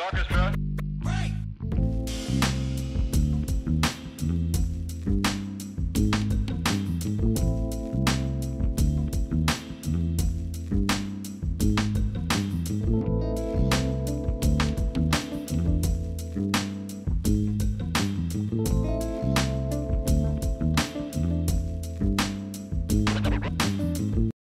Dorcas